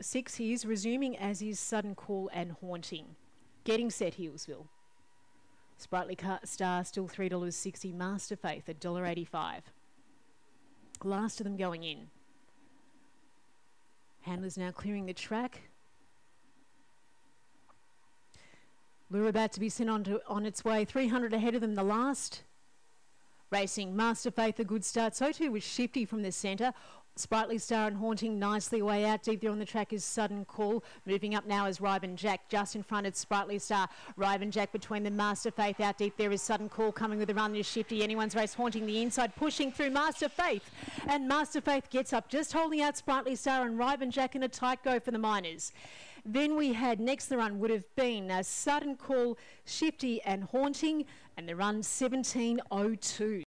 six. He is resuming as is Sudden Call and Haunting. Getting set, Healesville. Sprightly Star still $3.60. Master Faith at $1.85. Last of them going in. Handler's now clearing the track. Lure about to be sent on, to, on its way. 300 ahead of them, the last. Racing Master Faith, a good start. So too was Shifty from the centre. Sprightly Star and Haunting nicely away out. Deep there on the track is Sudden Call. Moving up now is Riven Jack. Just in front of Sprightly Star. Riven Jack between the Master Faith. Out deep there is Sudden Call coming with the run is Shifty. Anyone's race Haunting the inside. Pushing through Master Faith. And Master Faith gets up. Just holding out Sprightly Star and Riven Jack in a tight go for the minors. Then we had next the run would have been a Sudden Call, Shifty and Haunting. And the run 17.02.